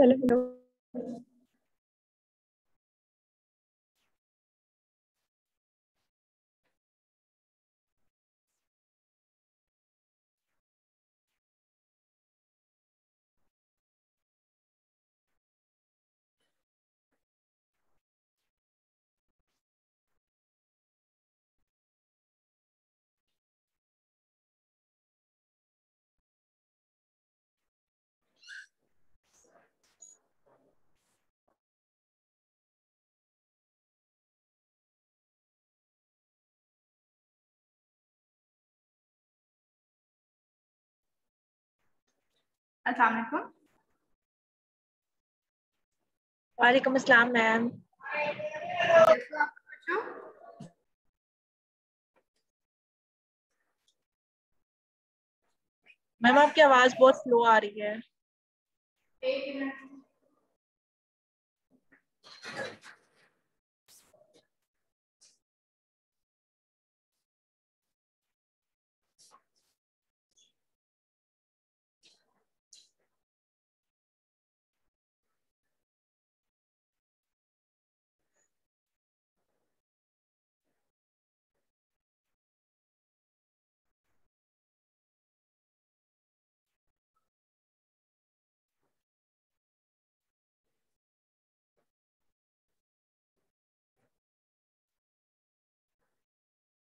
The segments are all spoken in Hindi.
हेलो हेलो अस्सलाम वालेकुम। वालेकुम अस्सलाम मैम। मैम आपकी आवाज़ बहुत स्लो आ रही है।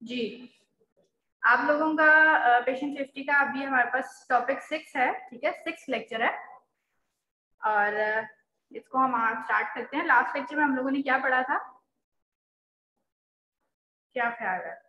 जी। आप लोगों का पेशेंट सेफ्टी का अभी हमारे पास टॉपिक सिक्स है, ठीक है? सिक्स लेक्चर है। और इसको हम आज स्टार्ट करते हैं। लास्ट लेक्चर में हम लोगों ने क्या पढ़ा था? क्या ख्याल है?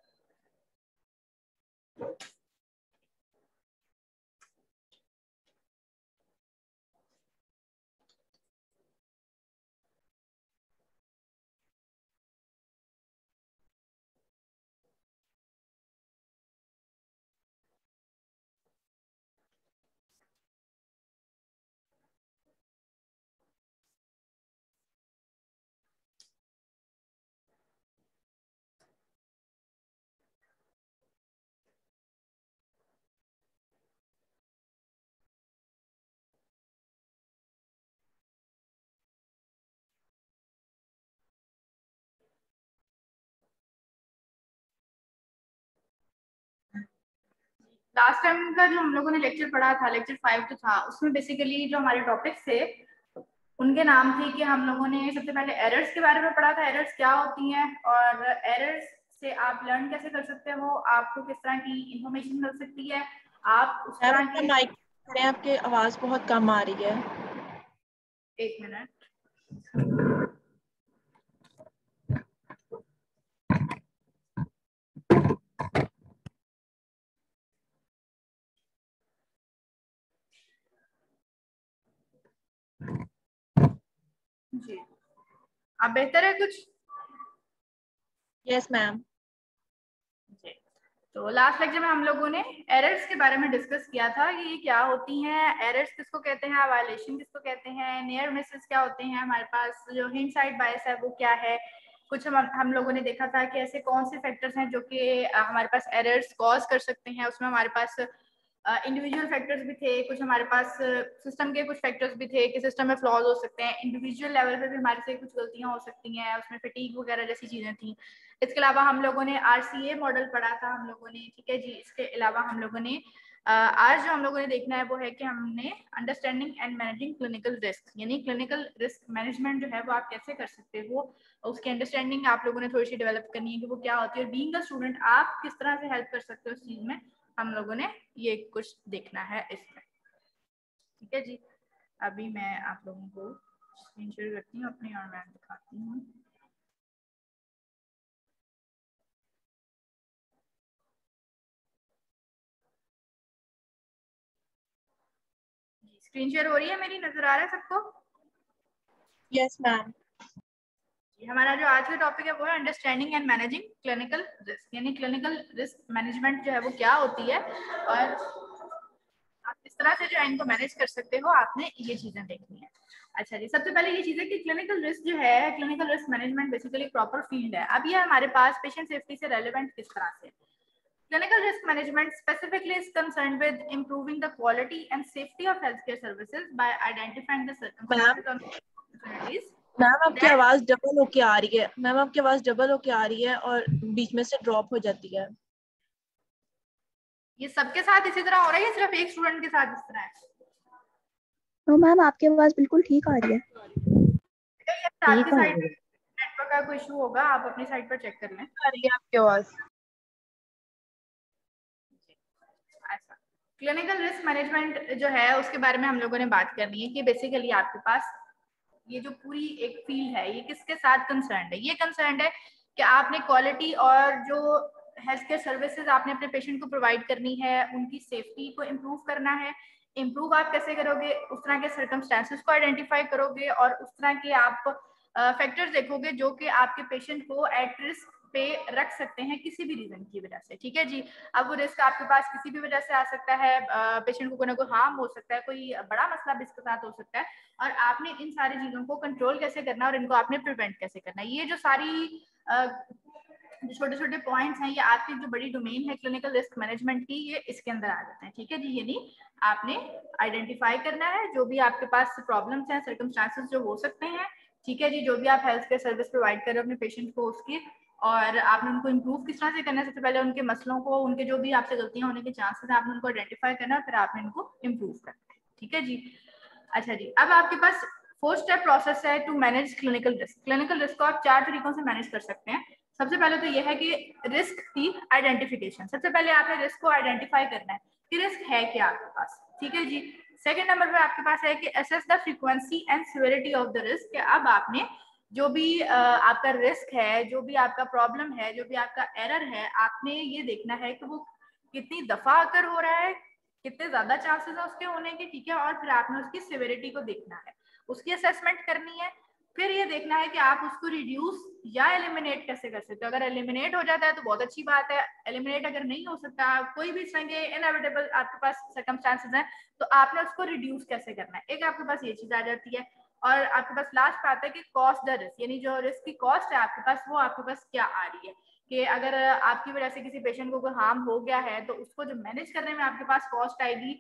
लास्ट टाइम का जो हम लोगों ने लेक्चर पढ़ा था लेक्चर फाइव जो था उसमें बेसिकली जो हमारे टॉपिक्स थे उनके नाम थे कि हम लोगों ने सबसे पहले एरर्स के बारे में पढ़ा था एरर्स क्या होती हैं और एरर्स से आप लर्न कैसे कर सकते हो आपको किस तरह की इंफॉर्मेशन मिल सकती है आप उस तरह की माइक आपकी आवाज़ बहुत कम आ रही है। एक मिनट जी। अब बेहतर है कुछ? Yes ma'am ji. तो लास्ट लेक्चर में हम लोगों ने एरर्स के बारे में डिस्कस किया था कि ये क्या होती हैं एरर्स किसको कहते हैं वायलेशन किसको कहते हैं नियर मिसेस क्या होते हैं हमारे पास जो हिंड साइड बायस है वो क्या है? कुछ हम हम लोगों ने देखा था कि ऐसे कौन से फैक्टर्स हैं जो कि हमारे पास एरर्स कॉज कर सकते हैं उसमें हमारे पास इंडिविजुअल uh, फैक्टर्स भी थे कुछ हमारे पास सिस्टम uh, के कुछ फैक्टर्स भी थे कि सिस्टम में फ्लॉज हो सकते हैं। इंडिविजुअल लेवल पे भी हमारे से कुछ गलतियाँ हो सकती हैं उसमें फटीक वगैरह जैसी चीज़ें थी। इसके अलावा हम लोगों ने आरसीए मॉडल पढ़ा था हम लोगों ने ठीक है जी? इसके अलावा हम लोगों ने आज जो हम लोगों ने देखना है वो है कि हमने understanding and managing clinical risk यानी क्लिनिकल रिस्क मैनेजमेंट जो है वो आप कैसे कर सकते हो उसकी अंडरस्टैंडिंग आप लोगों ने थोड़ी सी डेवलप करनी है कि वो क्या होती है। और बीइंग अ स्टूडेंट आप किस तरह से हेल्प कर सकते हो उस चीज़ में? हम लोगों ने ये कुछ देखना है इसमें। ठीक है जी? अभी मैं आप लोगों को स्क्रीन शेयर करती हूँ, अपनी और मैं दिखाती हूँ। स्क्रीन शेयर हो रही है मेरी? नज़र आ रहा है सबको? यस मैम हमारा जो आज का टॉपिक है वो है understanding and managing clinical risk यानी क्लिनिकल रिस्क मैनेजमेंट जो है वो क्या होती है? और आप किस तरह से जो इनको मैनेज कर सकते हो आपने ये चीज़ें देखनी है। अच्छा जी सबसे पहले ये चीज़ है कि क्लिनिकल रिस्क जो है clinical risk management basically proper field है। अब ये हमारे पास पेशेंट सेफ्टी से रेलिवेंट किस तरह से? Clinical risk management specifically is concerned with improving the quality and safety of healthcare services by identifying the circumstances opportunities. Ma'am आपकी आवाज़ डबल होके आ रही है। मैम आपकी आवाज़ डबल होके आ रही है और बीच में से ड्रॉप हो जाती है। ये सबके साथ इसी तरह हो रहा है सिर्फ़ एक स्टूडेंट के साथ इस तरह है? तो मैम आपकी आवाज़ बिल्कुल ठीक आ रही है। आपकी साइड नेटवर्क का कोई इशू होगा? आप अपनी साइड पर चेक कर लें। आ रही है आपकी आवाज़। क्लिनिकल रिस्क मैनेजमेंट जो है उसके बारे में हम लोगों ने बात करनी है कि बेसिकली आपके पास ये जो पूरी एक फ़ील्ड है, ये किसके साथ कंसर्न है? ये कंसर्न है कि आपने क्वालिटी और जो हेल्थ केयर सर्विसेज़ आपने अपने पेशेंट को प्रोवाइड करनी है, उनकी सेफ्टी को इम्प्रूव करना है। इम्प्रूव आप कैसे करोगे? उस तरह के सर्कमस्टांसिस को आइडेंटिफाई करोगे और उस तरह के आप फैक्टर्स देखोगे जो कि आपके पेशेंट को एट रिस्क पे रख सकते हैं किसी भी रीजन की वजह से, ठीक है जी? अब वो रिस्क आपके पास किसी भी वजह से आ सकता है पेशेंट को कोई ना कोई हार्म हो सकता है, कोई बड़ा मसला भी इसके साथ हो सकता है और आपने इन सारी चीज़ों को कंट्रोल कैसे करना और इनको आपने प्रिवेंट कैसे करना ये जो सारी जो छोटे छोटे पॉइंट्स हैं, ये आपकी जो बड़ी डोमेन है क्लिनिकल रिस्क मैनेजमेंट की, ये इसके अंदर आ जाते हैं, ठीक है जी? यानी आपने आइडेंटिफाई करना है, जो भी आपके पास प्रॉब्लम्स हैं सर्कमस्टांसेस जो हो सकते हैं, ठीक है जी? जो भी आप हेल्थ केयर सर्विस प्रोवाइड कर अपने पेशेंट को, उसकी और आपने उनको इम्प्रूव किस तरह से करना है? सबसे पहले उनके मसलों को, उनके जो भी आपसे गलतियाँ होने के चांसेस हैं, आपने उनको आइडेंटिफाई करना फिर आपने इनको इम्प्रूव करना है। ठीक है जी? अच्छा जी, अब आपके पास फोर स्टेप प्रोसेस है to manage clinical risk clinical risk को आप चार तरीकों से मैनेज कर सकते हैं। सबसे पहले तो यह है कि रिस्क की आइडेंटिफिकेशन सबसे पहले आपने रिस्क को आइडेंटिफाई करना है कि रिस्क है क्या आपके पास। ठीक है जी? सेकेंड नंबर पे आपके पास है कि assess the frequency and severity of the risk अब आपने जो भी आपका रिस्क है, जो भी आपका प्रॉब्लम है, जो भी आपका एरर है, आपने ये देखना है कि वो कितनी दफ़ा आकर हो रहा है, कितने ज़्यादा चांसेस है उसके होने के, ठीक है? और फिर आपने उसकी सिविरिटी को देखना है। उसकी असेसमेंट करनी है, फिर ये देखना है कि आप उसको रिड्यूस या एलिमिनेट कैसे कर सकते हो। अगर एलिमिनेट हो जाता है तो बहुत अच्छी बात है। एलिमिनेट अगर नहीं हो सकता, कोई भी संगे इनएविटेबल आपके पास सर्कमस्टांसेस हैं तो आपने उसको रिड्यूस कैसे करना है? एक आपके पास ये चीज़ आ जाती है और आपके पास लास्ट पे आता है कि कॉस्ट द रिस्क यानी जो रिस्क की कॉस्ट है आपके पास, वो आपके पास क्या आ रही है? कि अगर आपकी वजह से किसी पेशेंट को कोई हार्म हो गया है तो उसको जो मैनेज करने में आपके पास कॉस्ट आएगी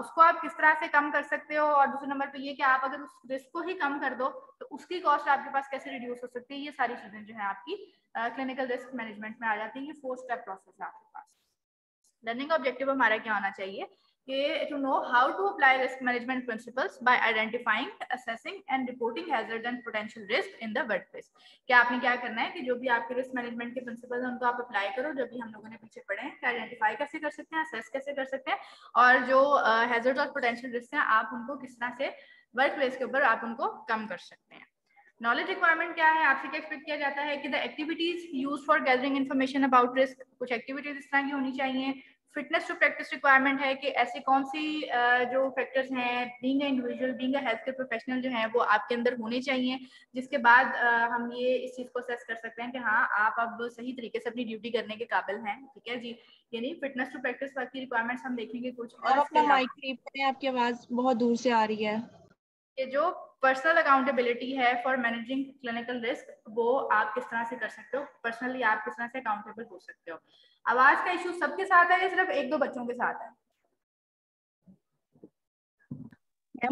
उसको आप किस तरह से कम कर सकते हो? और दूसरे नंबर पे ये कि आप अगर उस रिस्क को ही कम कर दो तो उसकी कॉस्ट आपके पास कैसे रिड्यूस हो सकती है? ये सारी चीज़ें जो है आपकी क्लिनिकल रिस्क मैनेजमेंट में आ जाती है, ये फोर स्टेप प्रोसेस है आपके पास। लर्निंग ऑब्जेक्टिव हमारा क्या होना चाहिए? To know how to apply risk management principles by identifying, assessing and reporting hazard and potential risk in the workplace. क्या आपने क्या करना है कि जो भी आपके रिस्क मैनेजमेंट के प्रिंसिपल हैं उनको आप अप्लाई करो जो भी हम लोगों ने पीछे पढ़े हैं आइडेंटिफाई कैसे कर सकते हैं असेस कैसे कर सकते हैं और जो हैजर्ड और पोटेंशियल रिस्क हैं आप उनको किस तरह से वर्क प्लेस के ऊपर आप उनको कम कर सकते हैं नॉलेज रिक्वायरमेंट क्या है आपसे क्या एक्सपेक्ट किया जाता है कि the activities use for gathering information about risk कुछ एक्टिविटीज़ इस तरह की होनी चाहिए फिटनेस टू प्रैक्टिस रिक्वायरमेंट है कि ऐसे कौन सी जो फैक्टर्स हैं being individual being health care professional जो हैं वो आपके अंदर होने चाहिए जिसके बाद हम ये इस चीज़ को असेस कर सकते हैं कि हाँ आप अब सही तरीके से अपनी ड्यूटी करने के काबिल हैं ठीक है जी? यानी फिटनेस टू प्रैक्टिस की रिक्वायरमेंट्स हम देखेंगे कुछ और अपना माइक आपकी आवाज़ बहुत दूर से आ रही है। ये जो पर्सनल अकाउंटेबिलिटी है फॉर मैनेजिंग क्लिनिकल रिस्क वो आप किस तरह से कर सकते हो? पर्सनली आप किस तरह से अकाउंटेबल हो सकते हो? आवाज़ का इशू सबके साथ है या सिर्फ़ एक दो बच्चों के साथ है?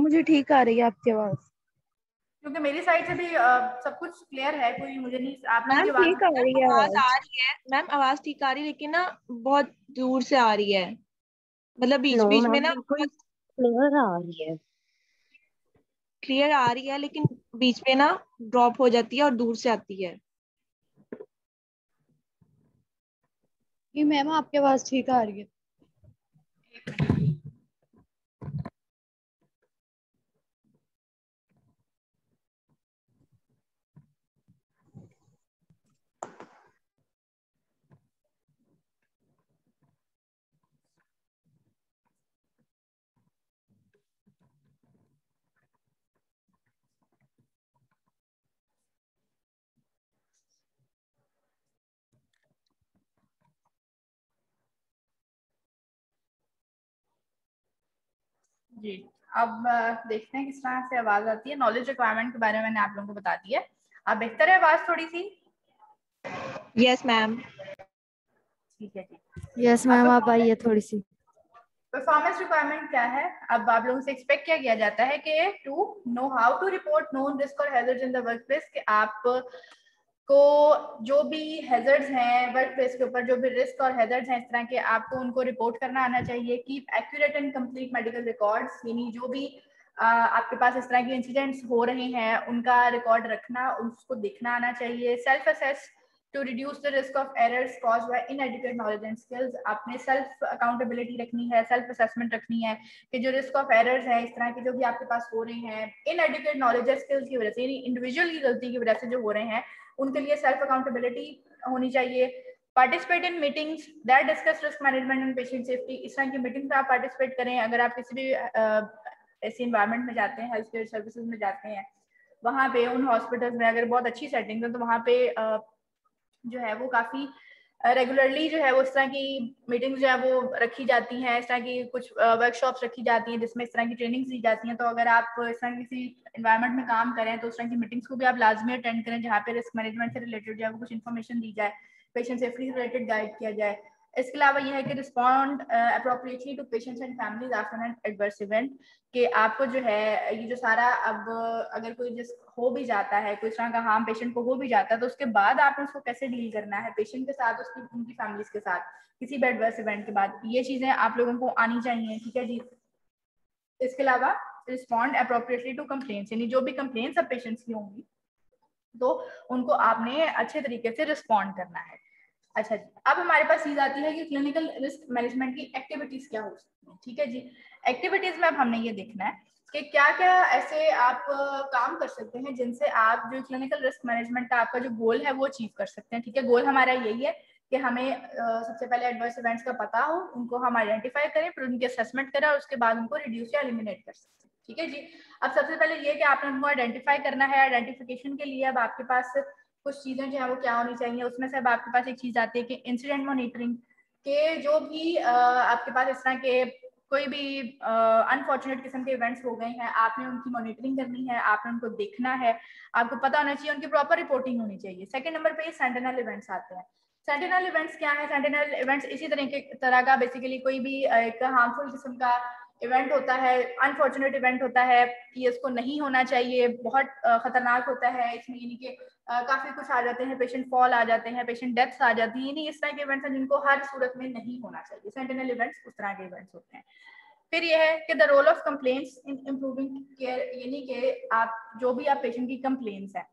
मुझे ठीक आ रही है आपकी आवाज़। क्योंकि मेरी साइड से भी आ, सब कुछ क्लियर है कोई मुझे नहीं आप मैम ठीक आ रही है आवाज़ आ रही है। मैम आवाज़ ठीक आ रही है लेकिन ना बहुत दूर से आ रही है। मतलब बीच बीच में ना क्लियर आ रही है। क्लियर आ रही है, लेकिन बीच में ना ड्रॉप हो जाती है और दूर से आती है। मैम आपकी आवाज़ ठीक आ रही है। जी। अब देखते हैं किस तरह से आवाज़ आती है। नॉलेज रिक्वायरमेंट के बारे में मैंने आप लोगों को बता दिया। अब बेहतर है आवाज़ थोड़ी सी? यस मैम ठीक है जी यस मैम आप आइए थोड़ी सी। परफॉर्मेंस रिक्वायरमेंट क्या है? अब आप लोगों से एक्सपेक्ट क्या किया जाता है कि to know how to report known risk और hazards in the work place कि आप को जो भी हैजर्ड्स हैं वर्क प्लेस के ऊपर जो भी रिस्क और हैजर्ड्स हैं, इस तरह के आपको उनको रिपोर्ट करना आना चाहिए। Keep accurate and complete medical records यानी जो भी आपके पास इस तरह के इंसिडेंट्स हो रहे हैं, उनका रिकॉर्ड रखना, उसको देखना आना चाहिए। Self assess to reduce the risk of errors cause by inadequate knowledge and skills आपने सेल्फ अकाउंटेबिलिटी रखनी है सेल्फ असेसमेंट रखनी है कि जो रिस्क ऑफ़ एरर्स है, इस तरह के जो भी आपके पास हो रहे हैं इनएडुकेट नॉलेज एंड स्किल्स की वजह से, यानी इंडिविजुअल की गलती की वजह से जो हो रहे हैं, उनके लिए सेल्फ अकाउंटेबिलिटी होनी चाहिए। Participate in meetings that discuss risk management and patient safety इस तरह की मीटिंग में आप पार्टिसिपेट करें, अगर आप किसी भी ऐसे इन्वायरमेंट में जाते हैं हेल्थ केयर सर्विसेज़ में जाते हैं, वहाँ पे उन हॉस्पिटल्स में अगर बहुत अच्छी सेटिंग है तो वहाँ पे जो है वो काफ़ी रेगुलरली जो है वो इस तरह की मीटिंग्स जो है वो रखी जाती हैं, इस तरह की कुछ वर्कशॉप्स रखी जाती हैं जिसमें इस तरह की ट्रेनिंग्स दी जाती हैं। तो अगर आप इस तरह किसी इन्वायरमेंट में काम करें तो उस तरह की मीटिंग्स को भी आप लाजमी अटेंड करें जहाँ पे रिस्क मैनेजमेंट से रिलेटेड जो है वो कुछ इन्फॉर्मेशन दी जाए पेशेंट सेफ्टी से रिलेटेड गाइड किया जाए। इसके अलावा यह है कि respond appropriately to patients and families after an adverse event कि आपको जो है, ये जो सारा अब अगर कोई जिस हो भी जाता है, कोई तरह का हार्म पेशेंट को हो भी जाता है तो उसके बाद आपने उसको कैसे डील करना है? पेशेंट के साथ, उसकी, उनकी फैमिलीज़ के साथ, किसी भी एडवर्स इवेंट के बाद, ये चीज़ें आप लोगों को आनी चाहिए, ठीक है जी? इसके अलावा रिस्पॉन्ड अप्रोप्रिएटली टू कंप्लेन यानी जो भी कंप्लेन सब पेशेंट्स की होंगी तो उनको आपने अच्छे तरीके से रिस्पॉन्ड करना है। अच्छा जी। अब हमारे पास चीज़ आती है कि क्लिनिकल रिस्क मैनेजमेंट की एक्टिविटीज़ क्या हो सकती है, ठीक है जी? एक्टिविटीज़ में अब हमने ये देखना है कि क्या क्या ऐसे आप काम कर सकते हैं जिनसे आप जो क्लिनिकल रिस्क मैनेजमेंट का आपका जो गोल है वो अचीव कर सकते हैं, ठीक है? गोल हमारा यही है कि हमें सबसे पहले एडवर्स इवेंट्स का पता हो, उनको हम आइडेंटिफाई करें, फिर उनकी असेसमेंट करें और उसके बाद उनको रिड्यूस या एलिमिनेट कर सकते हैं, ठीक है जी? अब सबसे पहले ये कि आपने उनको आइडेंटिफाई करना है आइडेंटिफिकेशन के लिए अब आपके पास कुछ चीज़ें जो है वो क्या होनी चाहिए, उसमें से अब आपके पास एक चीज़ आती है कि इंसिडेंट मॉनिटरिंग के जो भी आपके पास इस तरह के कोई भी अनफॉर्चुनेट किस्म के इवेंट्स हो गए हैं, आपने उनकी मॉनिटरिंग करनी है, आपने उनको देखना है, आपको पता होना चाहिए उनकी प्रॉपर रिपोर्टिंग होनी चाहिए। सेकंड नंबर पे सेंटेनल इवेंट्स आते हैं। सेंटिनल इवेंट्स क्या है? सेंटिनल इवेंट्स इसी तरह के तरह का बेसिकली कोई भी एक हार्मफुल किस्म का इवेंट होता है अनफॉर्चुनेट इवेंट होता है ये इसको नहीं होना चाहिए, बहुत खतरनाक होता है, इसमें यानी कि काफ़ी कुछ आ जाते हैं पेशेंट फॉल आ जाते हैं पेशेंट डेथ्स आ जाती है इस तरह के इवेंट्स हैं जिनको हर सूरत में नहीं होना चाहिए। सेंटिनल इवेंट्स उस तरह के इवेंट्स होते हैं। फिर यह है कि the role of complaints in improving care यानी कि आप, जो भी आप पेशेंट की कंप्लेंट्स है।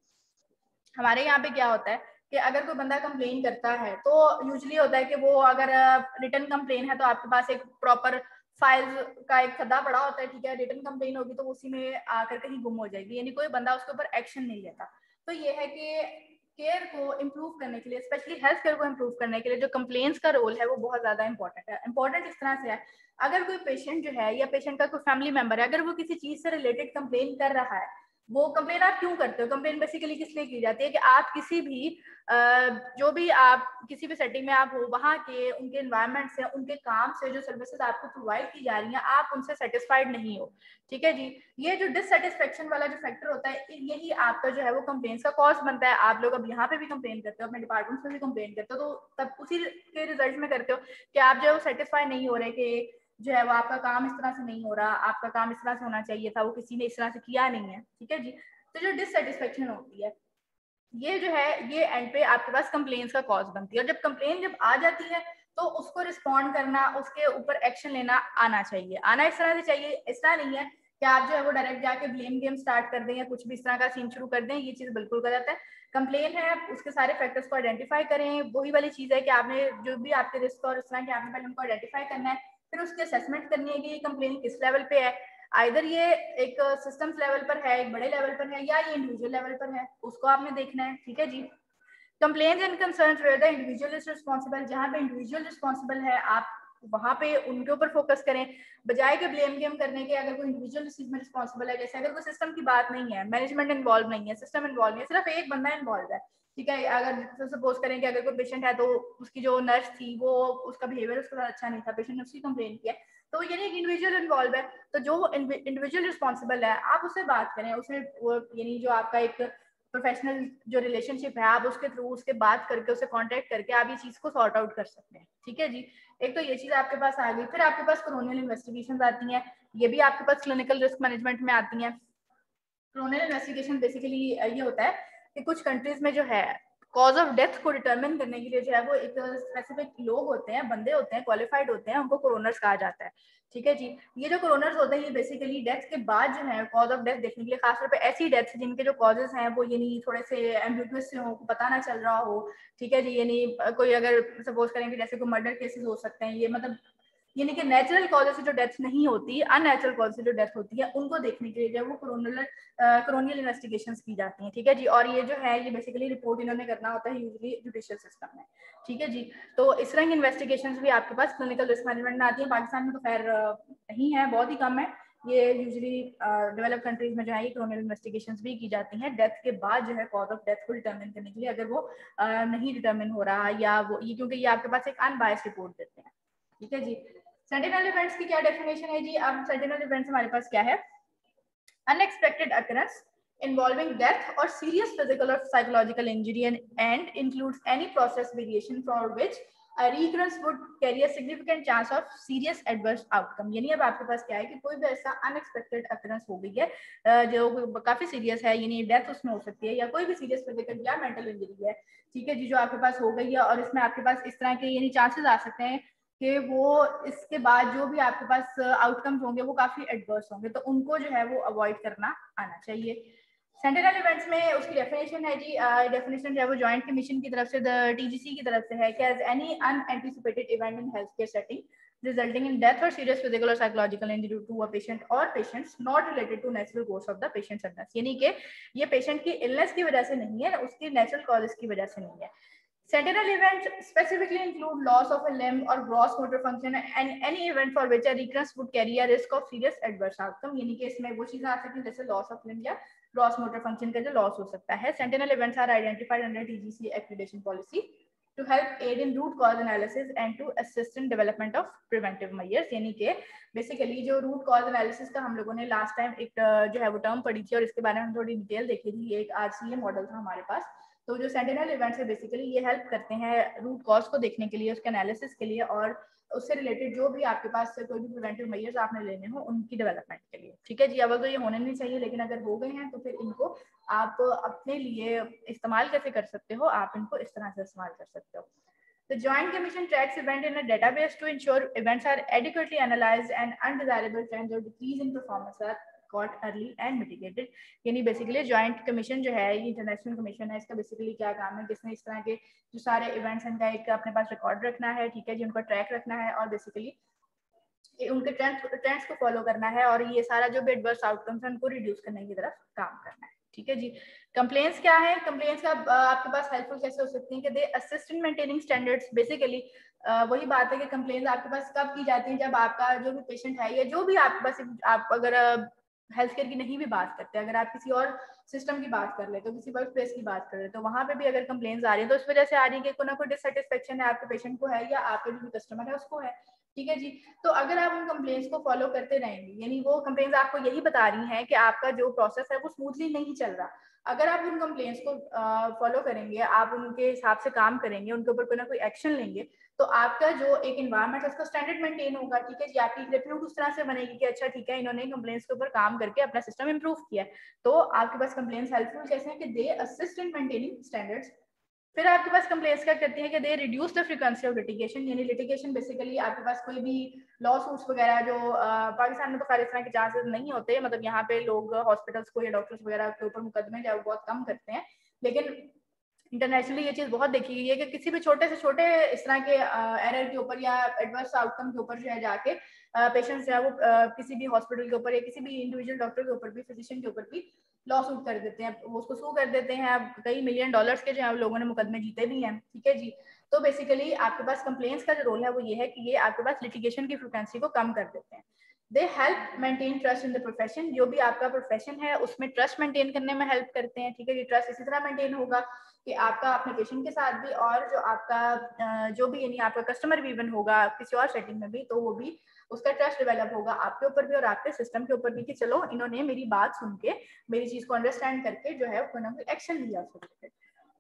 हमारे यहाँ पे क्या होता है कि अगर कोई बंदा कंप्लेन करता है तो यूजली होता है कि वो अगर रिटर्न कंप्लेन है तो आपके पास एक प्रॉपर फाइल्स का एक खदा बड़ा होता है, ठीक है रिटर्न कंप्लेन होगी तो उसी में आकर कहीं गुम हो जाएगी। यानी कोई बंदा उसके ऊपर एक्शन नहीं लेता। तो ये है कि केयर को इम्प्रूव करने के लिए स्पेशली हेल्थ केयर को इम्प्रूव करने के लिए, जो कंप्लेन्स का रोल है, वो बहुत ज़्यादा इंपॉर्टेंट है। इंपॉर्टेंट इस तरह से है, अगर कोई पेशेंट जो है या पेशेंट का कोई फैमिली मेंबर है, अगर वो किसी चीज़ से रिलेटेड कंप्लेन कर रहा है वो कंप्लेन आप क्यों करते हो? कंप्लेन बेसिकली किस लिए की जाती है कि आप किसी भी जो भी आप, किसी भी सेटिंग में आप हो, वहाँ के, उनके इन्वायरमेंट से, उनके काम से, जो सर्विसेज़ आपको प्रोवाइड की जा रही हैं, आप उनसे सेटिस्फाइड नहीं हो। ठीक है जी? ये जो डिससेटिस्फेक्शन वाला जो फैक्टर होता है यही आपका जो है वो कंप्लेन का कॉज बनता है। आप लोग अब यहाँ पे भी कंप्लेन करते हो, अपने डिपार्टमेंट में भी कंप्लेन करते हो तो तब उसी के रिज़ल्ट में करते हो कि आप जो है वो सेटिस्फाई नहीं हो रहे कि जो है वो आपका काम इस तरह से नहीं हो रहा, आपका काम इस तरह से होना चाहिए था, वो किसी ने इस तरह से किया नहीं है, ठीक है जी? तो जो डिससेटिस्फेक्शन होती है, ये जो है, ये एंड पे आपके पास कंप्लेन का कॉज बनती है। और जब कंप्लेन जब आ जाती है तो उसको रिस्पॉन्ड करना, उसके ऊपर एक्शन लेना आना चाहिए। आना इस तरह से चाहिए इस तरह नहीं है कि आप जो है वो डायरेक्ट जाके ब्लेम गेम स्टार्ट कर दें या कुछ भी इस तरह का सीन शुरू कर दें, ये चीज़ बिल्कुल गलत है। कंप्लेन है, उसके सारे फैक्टर्स को आइडेंटिफाई करें, वही वाली चीज़ है कि आपने जो भी आपके रिस्क और इस तरह के आपने पहले उनको आइडेंटिफाई करना है फिर उसकी असेसमेंट करनी है कि ये कंप्लेन किस लेवल पे है। आइधर ये एक सिस्टम्स लेवल पर है, एक बड़े लेवल पर है, या ये इंडिविजुअल लेवल पर है, उसको आपने देखना है, ठीक है जी? Complain and concern where the individual is responsible जहाँ पे इंडिविजुअल रिस्पॉन्सिबल है, आप वहाँ पे उनके ऊपर फोकस करें। बजाय के ब्लेम गेम करने के, अगर कोई इंडिविजुअल में रिस्पॉन्सिबल है, जैसे अगर कोई सिस्टम की बात नहीं है मैनेजमेंट इन्वॉल्व नहीं है सिस्टम इन्वॉल्व नहीं है, सिर्फ़ एक बंदा इन्वॉल्व है ठीक है, अगर सपोज़ करें कि अगर कोई पेशेंट है तो उसकी जो नर्स थी, वो उसका बिहेवियर उसके साथ अच्छा नहीं था पेशेंट ने उसकी कंप्लेन किया तो यानी एक इंडिविजुअल इन्वॉल्व है तो जो इंडिविजुअल रिस्पॉन्सिबल है, आप उससे बात करें उसमें वो यानी जो आपका एक प्रोफेशनल जो रिलेशनशिप है, आप उसके थ्रू उसके बात करके उसे कांटेक्ट करके आप ये चीज़ को सॉर्ट आउट कर सकते हैं, ठीक है जी? एक तो ये चीज़ आपके पास आ गई, फिर आपके पास क्रोनियल इन्वेस्टिगेशन आती हैं, ये भी आपके पास क्लिनिकल रिस्क मैनेजमेंट में आती हैं। करोनियल इन्वेस्टिगेशन बेसिकली ये होता है कि कुछ कंट्रीज़ में जो है कॉज ऑफ़ डेथ को डिटरमिन करने के लिए जो है, वो एक स्पेसिफिक लोग होते हैं, बंदे होते हैं क्वालिफाइड होते हैं, उनको कोरोनर्स कहा जाता है। ठीक है जी? ये जो कोरोनर्स होते हैं, ये बेसिकली डेथ के बाद जो है कॉज ऑफ़ डेथ देखने के लिए खासतौर पे ऐसी डेथ जिनके जो कॉजेज हैं, वो यानी थोड़े से एम्बिगुअस से हो, पता ना चल रहा हो। ठीक है जी? यानी कोई अगर सपोज़ करें कि जैसे कोई मर्डर केसेस हो सकते हैं, ये मतलब यानी कि नेचुरल कॉजेज से जो डेथ नहीं होती अननेचुरल कॉज से जो डेथ होती है उनको देखने के लिए जो वो कोरोनल कोरोनियल इन्वेस्टिगेशन की जाती हैं ठीक है जी? और ये जो है ये बेसिकली रिपोर्ट इन्होंने करना होता है यूजली जुडिशियल सिस्टम में ठीक है जी? तो इस तरह की इन्वेस्टिगेशन भी आपके पास क्लिनिकल रिस्क मैनेजमेंट में आती है। पाकिस्तान में तो खैर नहीं है बहुत ही कम है। ये यूजली डेवलप कंट्रीज़ में जो है ये क्रोनियल इन्वेस्टिगेशन भी की जाती हैं। डेथ के बाद जो है कॉज ऑफ़ डेथ को डिटर्मिन करने के लिए अगर वो uh, नहीं डिटर्मिन हो रहा या वो ये क्योंकि ये आपके पास एक अनबायस रिपोर्ट देते हैं ठीक है जी? सेंटिनल इवेंट्स की क्या डेफिनेशन है जी? अब सेंटिनल इवेंट्स हमारे पास क्या है? Unexpected occurrence involving death or serious physical or psychological injury and, and includes any process variation for which a recurrence would carry a significant chance of serious adverse outcome. यानी अब आपके पास क्या है कि कोई भी ऐसा अनएक्सपेक्टेड अकरेंस हो गई है जो काफ़ी सीरियस है यानी डेथ उसमें हो सकती है या कोई भी सीरियस फ़िज़िकल या मेंटल इंजरी है ठीक है जी जो आपके पास हो गई है और इसमें आपके पास इस तरह के यानी चांसेस आ सकते हैं कि वो इसके बाद जो भी आपके पास आउटकम्स होंगे, वो काफ़ी एडवर्स होंगे। तो उनको जो है वो अवॉइड करना आना चाहिए। सेंट्रल इवेंट्स में उसकी डेफिनेशन है जी डेफिनेशन जो है वो जॉइंट कमीशन की तरफ़ से टीजीसी की तरफ़ से है कि as any unanticipated event in health care setting resulting in death or serious physical or psychological injury to a patient or patients not related to natural course of the patient's illness यानी कि ये पेशेंट की इलनेस की वजह से नहीं है, उसकी नेचुरल कॉजेस की वजह से नहीं है। Sentinel events specifically include loss of a limb or gross motor function and any event for which a recurrence would carry a risk of serious adverse outcome यानी कि इसमें वो चीज़ें आ सकती हैं जैसे loss of limb या gross motor function का जो loss हो सकता है Sentinel events are identified under TGC accreditation policy to help aid in root cause analysis and to assist in development of preventive measures यानी कि बेसिकली जो रूट कॉज एनालिसिस का हम लोगों ने लास्ट टाइम एक जो है वो टर्म पढ़ी थी और इसके बारे में हम थोड़ी डिटेल देखी थी एक आरसीए मॉडल था हमारे पास तो जो सेंटिनल इवेंट्स है बेसिकली ये हेल्प करते हैं रूट कॉज को देखने के लिए, उसके एनालिसिस के लिए और उससे रिलेटेड जो भी आपके पास कोई भी प्रिवेंटिव मेजर्स आपने लेने हो, उनकी डेवलपमेंट के लिए। ठीक है जी? अब तो ये होने नहीं चाहिए, लेकिन अगर हो गए हैं तो फिर इनको आप अपने लिए इस्तेमाल कैसे कर सकते हो? आप इनको इस तरह से इस्तेमाल कर सकते हो। The Joint Commission tracks event in a database to ensure events are adequately analyzed and undesirable trends or decrease in performance are caught early and mitigated. यानी बेसिकली जॉइंट कमीशन जो है इंटरनेशनल कमीशन है, इसका बेसिकली क्या काम है? किसने इस तरह के जो सारे इवेंट्स हैं, इनका एक अपने पास रिकॉर्ड रखना है, ठीक है जी उनका ट्रैक रखना है और बेसिकली उनके ट्रेंड्स को फॉलो करना है और ये सारा जो भी एडवर्स आउटकम्स है, उनको रिड्यूस करने की तरफ़ काम करना है, ठीक है जी? कंप्लेंट्स क्या है? कंप्लेंट्स का आपके पास हेल्पफुल कैसे हो सकती है कि they assist in maintaining standards basically वही बात है कि कंप्लेंट्स आपके पास कब की जाती है? जब आपका जो भी पेशेंट है या जो भी आपके पास, आप अगर हेल्थ केयर की नहीं भी बात करते, अगर आप किसी और सिस्टम की बात कर ले तो किसी वर्क प्लेस की बात कर रहे तो वहाँ पे भी अगर कंप्लेन आ रही है तो उस वजह से आ रही है कि कोई ना कोई डिससेटिस्फेक्शन है, आपके पेशेंट को है या आपके जो कस्टमर है, उसको है। ठीक है जी? तो अगर आप उन कंप्लेन्स को फॉलो करते रहेंगे, यानी वो कंप्लेन्स आपको यही बता रही हैं कि आपका जो प्रोसेस है वो स्मूथली नहीं चल रहा। अगर आप उन कंप्लेन्स को फॉलो करेंगे, आप उनके हिसाब से काम करेंगे, उनके ऊपर कोई ना कोई एक्शन लेंगे तो आपका जो एक इन्वायरमेंट है, उसका स्टैंडर्ड मेंटेन होगा, ठीक है जी? आपकी रेप्यूट उस तरह से बनेगी कि अच्छा ठीक है, इन्होंने कंप्लेंट्स के ऊपर काम करके अपना सिस्टम इंप्रूव किया तो आपके पास कंप्लेंट्स हेल्पफुल कैसे हैं कि they assist in maintaining standards फिर आपके पास कंप्लेंट्स क्या करती हैं कि they reduce the frequency of litigation यानी लिटिगेशन बेसिकली आपके पास कोई भी लॉ सूट्स वगैरह जो पाकिस्तान में तो खैर इस तरह के चांसेस नहीं होते मतलब यहाँ पे लोग हॉस्पिटल्स को या डॉक्टर्स वगैरह के ऊपर मुकदमे जो बहुत कम करते हैं, लेकिन इंटरनेशनली ये चीज़ बहुत देखी गई है कि किसी भी छोटे से छोटे इस तरह के एरर के ऊपर या एडवर्स आउटकम के ऊपर जो है जाके पेशेंट जो है वो किसी भी हॉस्पिटल के ऊपर या किसी भी इंडिविजुअल डॉक्टर के ऊपर भी फिजिशियन के ऊपर भी लॉ सूट कर देते हैं। वो उसको सू कर देते हैं। कई मिलियन डॉलर्स के जो है लोगों ने मुकदमे जीते भी हैं। ठीक है जी? तो बेसिकली आपके पास कंप्लेंट्स का जो रोल है, वो ये है कि ये आपके पास लिटिगेशन की फ्रिक्वेंसी को कम कर देते हैं। They help maintain trust in the profession जो भी आपका प्रोफेशन है, उसमें ट्रस्ट मेंटेन करने में हेल्प करते हैं। ठीक है ये ट्रस्ट इसी तरह मेंटेन होगा कि आपका अपने पेशेंट के साथ भी और जो आपका जो भी यानी आपका कस्टमर भी इवन होगा किसी और सेटिंग में भी तो वो भी उसका ट्रस्ट डेवलप होगा आपके ऊपर भी और आपके सिस्टम के ऊपर भी कि चलो, इन्होंने मेरी बात सुन के, मेरी चीज़ को अंडरस्टैंड करके जो है कोई एक्शन लिया उसको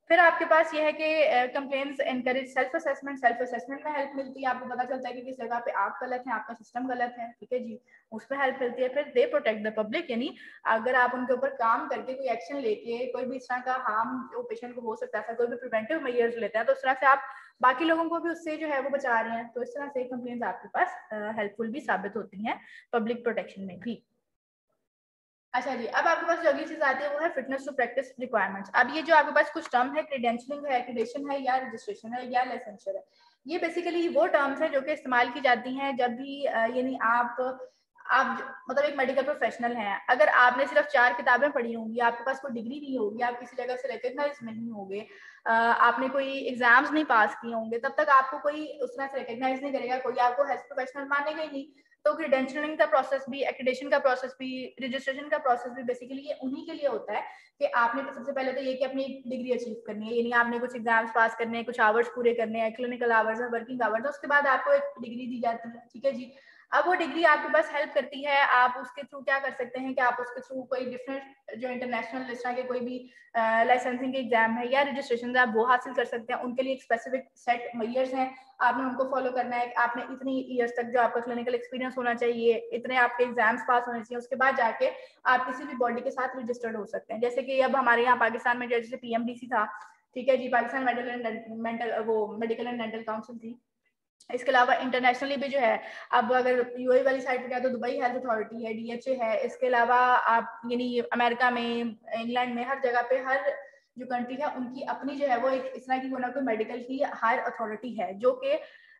फिर आपके पास ये है कि complaints encourage self assessment self assessment में हेल्प मिलती है। आपको पता चलता है कि किस जगह पे आप गलत हैं, आपका सिस्टम गलत है, ठीक है जी? उसमें हेल्प मिलती है। फिर दे प्रोटेक्ट द पब्लिक यानी अगर आप उनके ऊपर काम करके कोई एक्शन लेके, कोई भी इस तरह का हार्म जो पेशेंट को हो सकता है कोई भी प्रिवेंटिव मेजर्स लेते हैं तो उस तरह से आप बाकी लोगों को भी उससे जो है वो बचा रहे हैं तो इस तरह से कंप्लेन आपके पास हेल्पफुल भी साबित होती हैं पब्लिक प्रोटेक्शन में भी। अच्छा जी, अब आपके पास जो अगली चीज़ आती है वो है फिटनेस टू प्रैक्टिस रिक्वायरमेंट्स अब ये जो आपके पास कुछ टर्म है क्रीडेंशियलिंग है एक्रीडेशन है या रजिस्ट्रेशन है या लाइसेंसर है, ये बेसिकली वो टर्म्स है जो कि इस्तेमाल की जाती हैं जब भी यानी आप आप मतलब एक मेडिकल प्रोफेशनल हैं। अगर आपने सिर्फ़ चार किताबें पढ़ी होंगी, आपके पास कोई डिग्री नहीं होगी, आप किसी जगह से रिकग्नाइज नहीं होंगे आपने कोई एग्ज़ाम्स नहीं पास किए होंगे, तब तक आपको कोई उस तरह से रिकग्नाइज नहीं करेगा, कोई आपको हेल्थ प्रोफेशनल मानेगा ही नहीं। तो क्रीडेंशियलिंग का प्रोसेस भी एक्रेडिशन का प्रोसेस भी रजिस्ट्रेशन का प्रोसेस भी बेसिकली ये उन्हीं के लिए होता है कि आपने तो सबसे पहले तो ये कि अपनी डिग्री अचीव करनी है। यानी आपने कुछ एग्ज़ाम्स पास करने हैं, कुछ आवर्स पूरे करने हैं क्लिनिकल आवर्स है वर्किंग आवर्स है, उसके बाद आपको एक डिग्री दी जाती है। ठीक है जी? अब वो डिग्री आपके पास हेल्प करती है, आप उसके थ्रू क्या कर सकते हैं कि आप उसके थ्रू कोई डिफरेंट जो इंटरनेशनल तरह के कोई भी लाइसेंसिंग के एग्ज़ाम है या रजिस्ट्रेशन है, आप वो हासिल कर सकते हैं। उनके लिए एक स्पेसिफिक सेट मैयर्स हैं। आपने उनको फॉलो करना है आपने इतनी ईयर्स तक जो आपका क्लिनिकल एक्सपीरियंस होना चाहिए, इतने आपके एग्ज़ाम्स पास होने चाहिए, उसके बाद जाके आप किसी भी बॉडी के साथ रजिस्टर्ड हो सकते हैं। जैसे कि अब हमारे यहाँ पाकिस्तान में जैसे पीएमडीसी था, ठीक है जी, पाकिस्तान मेडिकल एंड मेंटल वो मेडिकल एंड डेंटल काउंसिल थी। इसके अलावा इंटरनेशनली भी जो है, अब अगर यूएई वाली साइड पे तो दुबई हेल्थ अथॉरिटी है डीएचए है, इसके अलावा आप यानी अमेरिका में इंग्लैंड में, हर जगह पे हर जो कंट्री है, उनकी अपनी जो है वो एक इस तरह की कोई ना कोई मेडिकल की हायर अथॉरिटी है, जो कि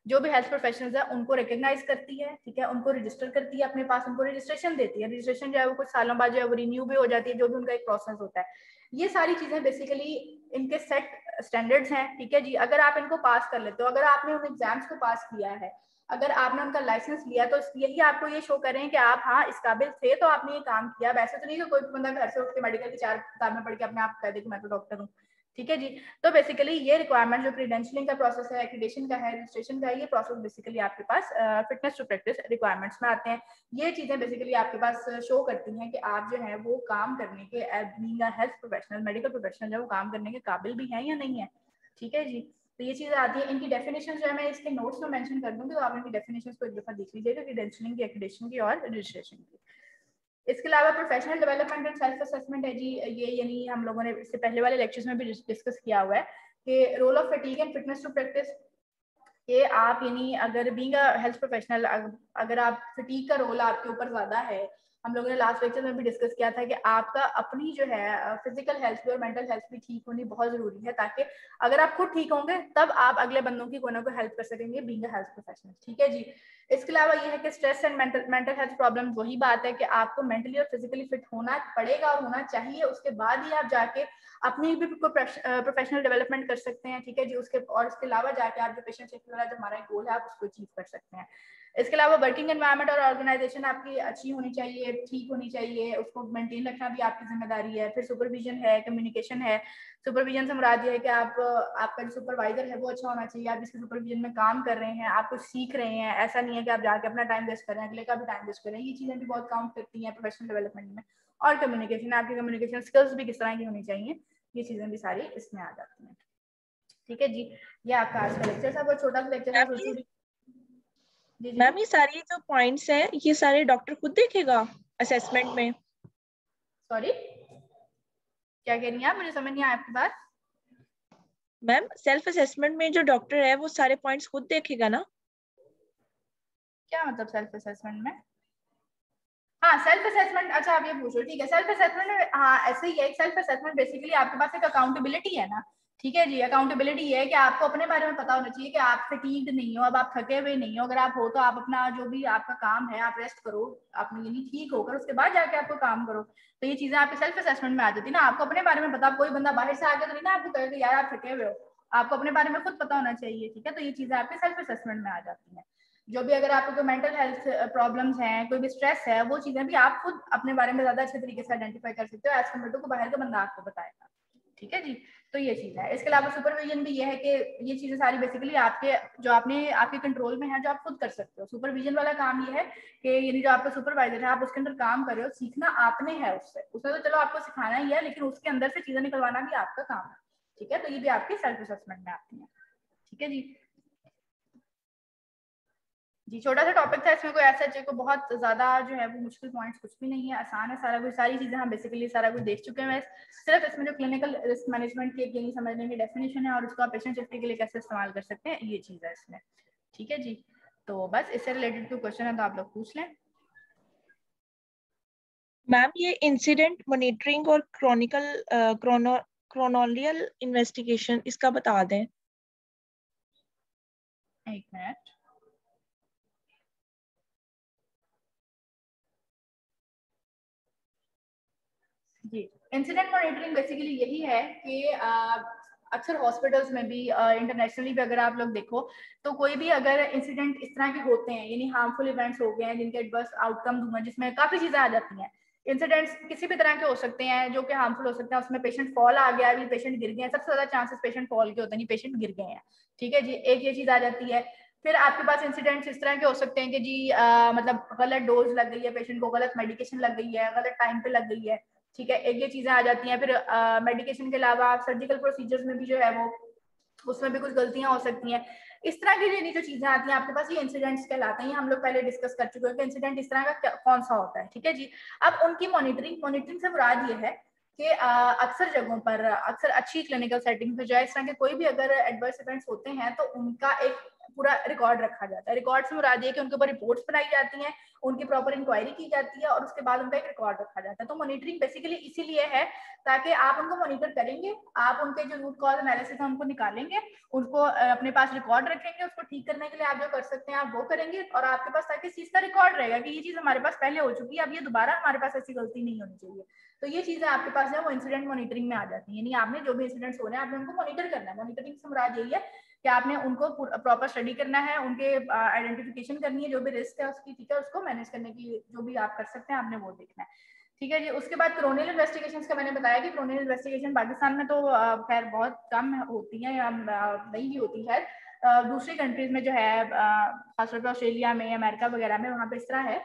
जो भी हेल्थ प्रोफेशनल्स है, उनको रिकग्नाइज करती है, ठीक है? उनको रजिस्टर करती है अपने पास, उनको रजिस्ट्रेशन देती है। रजिस्ट्रेशन जो है वो कुछ सालों बाद जो है वो रिन्यू भी हो जाती है, जो भी उनका एक प्रोसेस होता है। ये सारी चीज़ें बेसिकली इनके सेट स्टैंडर्ड्स हैं, ठीक है जी? अगर आप इनको पास कर लेते हो, अगर आपने उन एग्ज़ाम्स को पास किया है, अगर आपने उनका लाइसेंस लिया तो यही आपको ये शो करें कि आप हाँ इस काबिल थे तो आपने ये काम किया। वैसे तो नहीं कि कोई बंदा घर से उठ के मेडिकल की चार किताबें पढ़ के अपने आप कह दे कि मैं तो डॉक्टर हूँ। ठीक है जी? तो बेसिकली ये रिक्वायरमेंट जो क्रीडेंशियलिंग का प्रोसेस है एक्रीडेशन का है रजिस्ट्रेशन का है, ये प्रोसेस बेसिकली आपके पास फिटनेस टू प्रैक्टिस रिक्वायरमेंट्स में आते हैं। ये चीज़ें बेसिकली आपके पास शो करती हैं कि आप जो है वो काम करने के being health professional medical professional जो काम करने के काबिल भी हैं या नहीं है। ठीक है जी? तो ये चीज़ें आती है। इनकी डेफिनेशन जो है, मैं इसके नोट्स में मेंशन कर दूँगी तो आप इनकी डेफिनेशन को एक दफ़ा देख लीजिएगा क्रीडेंशियलिंग की एक्रीडेशन की और रजिस्ट्रेशन की। इसके अलावा professional development and self assessment है जी, ये यानी हम लोगों ने इससे पहले वाले लेक्चर्स में भी डिस्कस किया हुआ है कि role of fatigue and fitness to practice कि आप यानी अगर बीइंग अ हेल्थ प्रोफेशनल अगर आप फटीक का रोल आपके ऊपर ज़्यादा है हम लोगों ने लास्ट लेक्चर में भी डिस्कस किया था कि आपका अपनी जो है फ़िज़िकल हेल्थ भी और मेंटल हेल्थ भी ठीक होनी बहुत ज़रूरी है ताकि अगर आप खुद ठीक होंगे, तब आप अगले बंदों की कोई को हेल्प कर सकेंगे बीइंग अ हेल्थ प्रोफेशनल ठीक है जी? इसके अलावा ये है कि stress and mental mental health problem वही बात है कि आपको मेंटली और फिजिकली फिट होना पड़ेगा और होना चाहिए, उसके बाद ही आप जाके अपनी भी प्रोफेशनल डेवलपमेंट कर सकते हैं, ठीक है जी? उसके, और इसके अलावा जाके आप जो पेशेंट सेफ्टी वाला जो हमारा गोल है, आप उसको अचीव कर सकते हैं। इसके अलावा वर्किंग एनवायरनमेंट और ऑर्गेनाइजेशन आपकी अच्छी होनी चाहिए ठीक होनी चाहिए उसको मेंटेन रखना भी आपकी ज़िम्मेदारी है। फिर सुपरविजन है कम्युनिकेशन है। सुपरविजन से मुराद ये है कि आप आपका जो सुपरवाइजर है वो अच्छा होना चाहिए। आप जिसके सुपरविजन में काम कर रहे हैं आप कुछ सीख रहे हैं ऐसा नहीं है कि आप जाके अपना टाइम वेस्ट करें अगले का भी टाइम वेस्ट करें ये चीज़ें भी बहुत काउंट करती हैं प्रोफेशनल डेवलपमेंट में। और कम्युनिकेशन आपकी कम्युनिकेशन स्किल्स भी किस तरह की होनी चाहिए ये चीज़ें भी सारी इसमें आ जाती हैं। ठीक है जी ये आपका आज का लेक्चर था। बहुत छोटा सा लेक्चर है मैम ये सारे जो पॉइंट्स हैं ये सारे डॉक्टर खुद देखेगा असेसमेंट में? सॉरी क्या कह रही हैं आप? मुझे समझ नहीं आया आपकी बात। मैम सेल्फ असेसमेंट में जो डॉक्टर है वो सारे पॉइंट्स खुद देखेगा ना? क्या मतलब सेल्फ असेसमेंट में? हाँ सेल्फ असेसमेंट अच्छा आप ये पूछो ठीक है। सेल्फ असेसमेंट हाँ ऐसे ही है। सेल्फ असेसमेंट बेसिकली आपके पास एक अकाउंटेबिलिटी है ना। ठीक है जी अकाउंटेबिलिटी है कि आपको अपने बारे में पता होना चाहिए कि आप फटीड नहीं हो, अब आप थके हुए नहीं हो। अगर आप हो तो आप अपना जो भी आपका काम है, आप रेस्ट करो अपनी यानी ठीक होकर उसके बाद जाके आपको काम करो। तो ये चीज़ें आपके सेल्फ असेसमेंट में आ जाती है ना। आपको अपने बारे में पता, कोई बंदा बाहर से आगे तो नहीं ना आपको कहेगा यार, आप थके हुए हो। आपको अपने बारे में खुद पता होना चाहिए, ठीक है? तो ये चीज़ें आपके सेल्फ असेसमेंट में आ जाती हैं। जो भी अगर आपको कोई मेंटल हेल्थ प्रॉब्लम्स हैं, कोई भी स्ट्रेस है, वो चीज़ें भी आप खुद अपने बारे में ज़्यादा अच्छे तरीके से आइडेंटिफाई कर सकते हो। एज कंपेयर टू बाहर का बंदा आपको बताएगा। ठीक है जी? तो ये चीज़ है। इसके अलावा सुपरविजन भी ये है कि ये चीज़ें सारी बेसिकली आपके, जो आपने, आपके कंट्रोल में है, जो आप खुद कर सकते हो। सुपरविजन वाला काम ये है कि यानी जो आपका सुपरवाइजर है, आप उसके अंदर काम कर रहे हो, सीखना आपने है उससे। उसने तो चलो आपको सिखाना ही है, लेकिन उसके अंदर से चीज़ें निकलवाना भी आपका काम है। ठीक है? तो ये भी आपके सेल्फ असेसमेंट में आती है। ठीक है जी? जी छोटा सा टॉपिक था इसमें कोई ऐसा को बहुत ज़्यादा जो है वो मुश्किल पॉइंट्स कुछ भी नहीं है आसान है सारा कुछ सारी चीज़ें हम बेसिकली सारा कुछ देख चुके हैं। सिर्फ़ इसमें जो क्लिनिकल रिस्क मैनेजमेंट की यही समझने की डेफिनेशन है और उसको आप पेशेंट सेफ्टी के लिए कैसे इस्तेमाल कर सकते हैं ये चीज़ है इसमें। ठीक है जी? तो बस इससे रिलेटेड कोई क्वेश्चन है तो आप लोग पूछ लें। मैम ये इंसिडेंट मॉनिटरिंग और क्रॉनिकल क्रोनोलियल इन्वेस्टिगेशन इसका बता दें। एक मिनट। जी। इंसिडेंट मॉनिटरिंग बेसिकली यही है कि अक्सर हॉस्पिटल्स में भी इंटरनेशनली भी अगर आप लोग देखो तो कोई भी अगर इंसिडेंट इस तरह के होते हैं यानी हार्मफुल इवेंट्स हो गए हैं जिनके एडवर्स आउटकम हुए जिसमें काफ़ी चीज़ें आ जाती हैं। इंसिडेंट्स किसी भी तरह के हो सकते हैं जो कि हार्मफुल हो सकते हैं उसमें पेशेंट फॉल आ गया अभी पेशेंट गिर गए हैं सबसे ज़्यादा चांसेस पेशेंट फॉल के होते हैं पेशेंट गिर गए हैं। ठीक है जी एक ये चीज़ आ जाती है। फिर आपके पास इंसिडेंट्स इस तरह के हो सकते हैं कि जी आ, मतलब गलत डोज लग गई है पेशेंट को गलत मेडिकेशन लग गई है गलत टाइम पे लग गई है। ठीक है, एक ये चीज़ें आ जाती हैं। फिर मेडिकेशन के अलावा सर्जिकल प्रोसीजर्स में भी जो है वो, उसमें भी कुछ गलतियाँ हो सकती हैं। इस तरह की जो जो चीज़ें आती हैं, आपके पास ये इंसिडेंट्स कहलाते हैं। हम लोग पहले डिस्कस कर चुके हैं कि इंसिडेंट इस तरह का कौन सा होता है, ठीक है जी? अब उनकी मॉनिटरिंग मॉनिटरिंग से मुराद ये है कि अक्सर जगहों पर, अक्सर अच्छी क्लिनिकल सेटिंग पे जो है इस तरह के कोई भी अगर एडवर्स इवेंट्स होते हैं तो उनका एक पूरा रिकॉर्ड रखा जाता है। रिकॉर्ड से मुराद ये कि उनके ऊपर रिपोर्ट्स बनाई जाती हैं, उनकी प्रॉपर इंक्वायरी की जाती है और उसके बाद उनका एक रिकॉर्ड रखा जाता है। तो मॉनिटरिंग बेसिकली इसीलिए है ताकि आप उनको मॉनिटर करेंगे, आप उनके जो रूट कॉज एनालिसिस है उनको निकालेंगे, उनको अपने पास रिकॉर्ड रखेंगे, उसको ठीक करने के लिए आप जो कर सकते हैं आप वो करेंगे और आपके पास ताकि इस चीज़ का रिकॉर्ड रहेगा कि ये चीज़ हमारे पास पहले हो चुकी है, अब ये दोबारा हमारे पास ऐसी गलती नहीं होनी चाहिए। तो ये चीज़ें आपके पास है, वो इंसिडेंट मॉनिटरिंग में आ जाती है। यानी आपने जो भी इंसिडेंट्स हो रहे हैं, आपने उनको मॉनिटर करना है। मॉनिटरिंग से मुराद यही है कि आपने उनको प्रॉपर स्टडी करना है, उनके आइडेंटिफिकेशन करनी है, जो भी रिस्क है उसकी, ठीक है, उसको मैनेज करने की जो भी आप कर सकते हैं, आपने वो देखना है। ठीक है जी, उसके बाद क्रोनियल इन्वेस्टिगेशन का मैंने बताया कि क्रोनियल इन्वेस्टिगेशन पाकिस्तान में तो खैर बहुत कम होती है या नहीं भी होती है दूसरी कंट्रीज़ में जो है खासतौर पर ऑस्ट्रेलिया में, अमेरिका वगैरह में, वहाँ पे इस तरह है।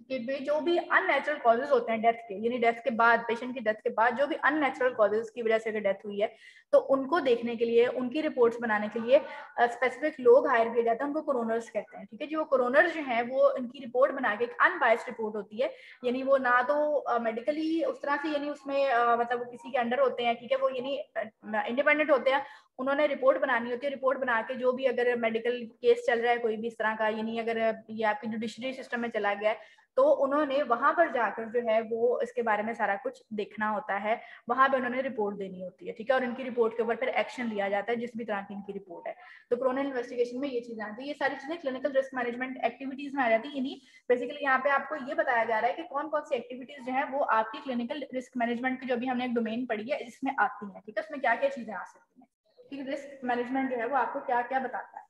कि वे जो भी अननेचुरल कॉजेज होते हैं डेथ के, यानी डेथ के बाद पेशेंट की डेथ के बाद, जो भी अननेचुरल कॉजेज की वजह से अगर डेथ हुई है तो उनको देखने के लिए, उनकी रिपोर्ट्स बनाने के लिए स्पेसिफिक लोग हायर किए जाते हैं, उनको कोरोनर्स कहते हैं, ठीक है जो? कोरोनर्स जो है, वो उनकी रिपोर्ट बना के एक अनबायस्ड रिपोर्ट होती है, यानी वो ना तो मेडिकली उस तरह से, यानी उसमें मतलब वो किसी के अंडर होते हैं, ठीक है? वो यानी इंडिपेंडेंट होते हैं, उन्होंने रिपोर्ट बनानी होती है रिपोर्ट बना के जो भी अगर मेडिकल केस चल रहा है, कोई भी इस तरह का यानी अगर ये आपकी जुडिशरी सिस्टम में चला गया है तो उन्होंने वहाँ पर जाकर जो है वो इसके बारे में सारा कुछ देखना होता है, वहाँ पर उन्होंने रिपोर्ट देनी होती है, ठीक है? और इनकी रिपोर्ट के ऊपर फिर एक्शन लिया जाता है, जिस भी तरह की इनकी रिपोर्ट है। तो क्रोनल इन्वेस्टिगेशन में ये चीज़ें आती है, ये सारी चीज़ें क्लिनिकल रिस्क मैनेजमेंट एक्टिविटीज़ में आ जाती है। यानी बेसिकली यहाँ पे आपको ये बताया जा रहा है कि कौन कौन सी एक्टिविटीज़ जो है वो आपकी क्लिनिकल रिस्क मैनेजमेंट की जो भी हमने एक डोमेन पढ़ी है, इसमें आती है, ठीक है? उसमें क्या क्या चीज़ें आ सकती है। कि रिस्क मैनेजमेंट जो है वो आपको क्या क्या बताता है।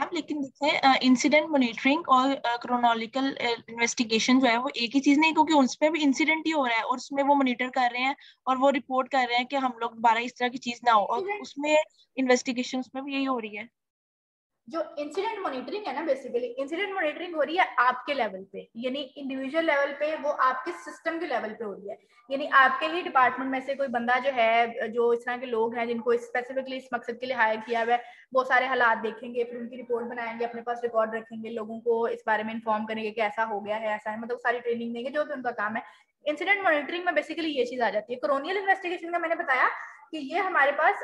हम लेकिन देखें इंसिडेंट मॉनिटरिंग और क्रोनोलिकल इन्वेस्टिगेशन जो है वो एक ही चीज़ नहीं क्योंकि उसमें भी इंसिडेंट ही हो रहा है और उसमें वो मॉनिटर कर रहे हैं और वो रिपोर्ट कर रहे हैं कि हम लोग दोबारा इस तरह की चीज़ ना हो और उसमें इन्वेस्टिगेशन उसमें भी यही हो रही है। जो इंसिडेंट मॉनिटरिंग है ना बेसिकली इंसिडेंट मॉनिटरिंग हो रही है आपके लेवल पे। यानी इंडिविजुअल लेवल पे वो आपके सिस्टम के लेवल पे हो रही है। यानी आपके ही डिपार्टमेंट में से कोई बंदा जो है, जो इस तरह के लोग हैं, जिनको स्पेसिफिकली इस मकसद के लिए हायर किया हुआ है, वो सारे हालात देखेंगे, फिर उनकी रिपोर्ट बनाएँगे, अपने पास रिकॉर्ड रखेंगे, लोगों को इस बारे में इन्फॉर्म करेंगे कि ऐसा हो गया है, ऐसा है। मतलब सारी ट्रेनिंग देंगे, जो भी उनका काम है। इंसिडेंट मॉनिटरिंग में बेसिकली ये चीज़ आ जाती है। क्रोनियल इन्वेस्टिगेशन का मैंने बताया कि ये हमारे पास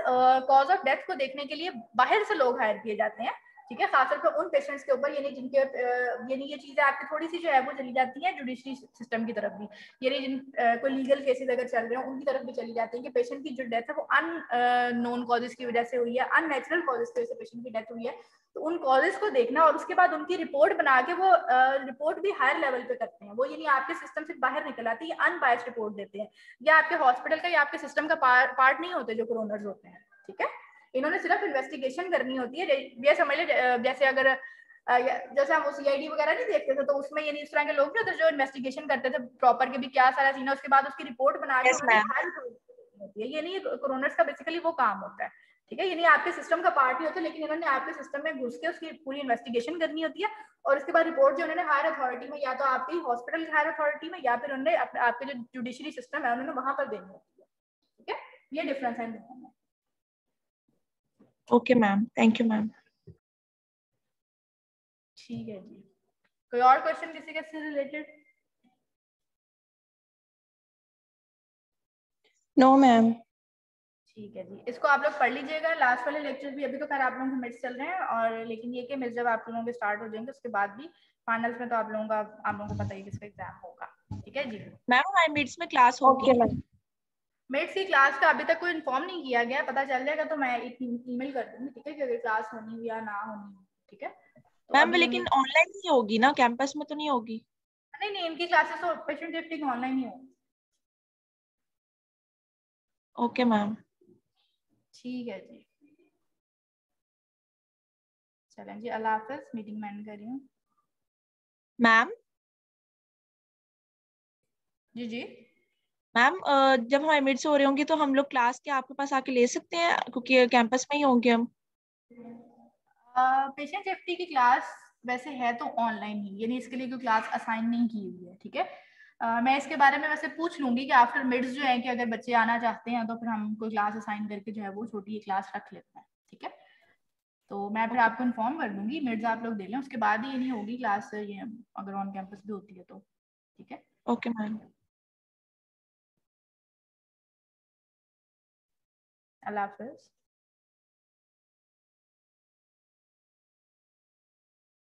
कॉज ऑफ़ डेथ को देखने के लिए बाहर से लोग हायर किए जाते हैं। ठीक है? खासतौर पर उन पेशेंट्स के ऊपर, यानी जिनके यानी ये चीज़ें आपकी थोड़ी सी जो है वो चली जाती है जुडिशरी सिस्टम की तरफ़ भी। यानी जिन कोई लीगल केसेस अगर चल रहे हैं, उनकी तरफ़ भी चली जाती है कि पेशेंट की जो डेथ है वो अन नोन कॉजेज की वजह से हुई है अननेचुरल कॉजेज की वजह से पेशेंट की डेथ हुई है। तो उन कॉजेज को देखना और उसके बाद उनकी रिपोर्ट बना के वो रिपोर्ट भी हायर लेवल पे करते हैं। वो यानी आपके सिस्टम से बाहर निकल आती है अनबायस्ड रिपोर्ट देते हैं। या आपके हॉस्पिटल का या आपके सिस्टम का पार्ट नहीं होते जो कोरोनर्स होते हैं, ठीक है? इन्होंने सिर्फ़ इन्वेस्टिगेशन करनी होती है ये समझ ले जैसे अगर जैसे हम सीआईडी वगैरह नहीं देखते थे तो उसमें ये इस तरह के लोग जो जो इन्वेस्टिगेशन करते थे प्रॉपर के भी क्या सारा सीन है उसके बाद उसकी रिपोर्ट बना के होती है। ये नहीं कोरोनर्स का बेसिकली वो काम होता है ठीक है? यानी आपके सिस्टम का पार्ट नहीं होता लेकिन इन्होंने आपके सिस्टम में घुस के उसकी पूरी इन्वेस्टिगेशन करनी होती है और उसके बाद रिपोर्ट जो उन्होंने हायर अथॉरिटी में या तो आपकी हॉस्पिटल की हायर अथॉरिटी में या फिर उन्होंने आपके जो जुडिशरी सिस्टम है उन्होंने वहाँ पर देनी होती है ठीक है? ये डिफरेंस है okay ma'am thank you ma'am ठीक है जी। कोई और क्वेश्चन किसी के से रिलेटेड नो मैम ठीक है जी। इसको आप लोग पढ़ लीजिएगा। लास्ट वाले लेक्चर भी अभी तो खैर आप लोगों के मिड्स चल रहे हैं और लेकिन ये कि मिड्स जब आप लोगों के स्टार्ट हो जाएँगे उसके बाद भी फाइनल्स में तो आप लोगों का आप लोगों को पता ही किसका एग्ज़ाम होगा। ठीक है जी? मैम हमारे मिड्स में क्लास होगी। मैम मिड्स की क्लास का अभी तक कोई इन्फॉर्म नहीं किया गया पता चल जाएगा तो मैं एक ईमेल कर दूँगी ठीक है कि अगर क्लास होनी हुई या ना होनी ठीक है? तो मैम लेकिन ऑनलाइन नहीं होगी ना? कैंपस में तो नहीं होगी? नहीं नहीं इनकी क्लासेस तो पेशेंट सेफ्टी ऑनलाइन ही होगी। ओके मैम ठीक है जी। चलें जी अल्लाह हाफिज मीटिंग मैं कर रही हूँ। मैम जी जी। मैम जब हम एडमिट हो रहे होंगे तो हम लोग क्लास के आपके पास आके ले सकते हैं? क्योंकि कैंपस में ही होंगे हम। पेशेंट सेफ्टी की क्लास वैसे है तो ऑनलाइन ही। यानी इसके लिए कोई क्लास असाइन नहीं की हुई है ठीक है? Uh, मैं इसके बारे में वैसे पूछ लूँगी कि आफ्टर मिड्स जो है कि अगर बच्चे आना चाहते हैं तो फिर हम कोई क्लास असाइन करके जो है वो छोटी क्लास रख लेते हैं ठीक है? तो मैं फिर आपको इन्फॉर्म कर दूँगी मिड्स आप लोग दे लें उसके बाद ही ये नहीं होगी क्लास ये अगर ऑन कैंपस भी होती है तो ठीक है? ओके मैम अल्लाह हाफिज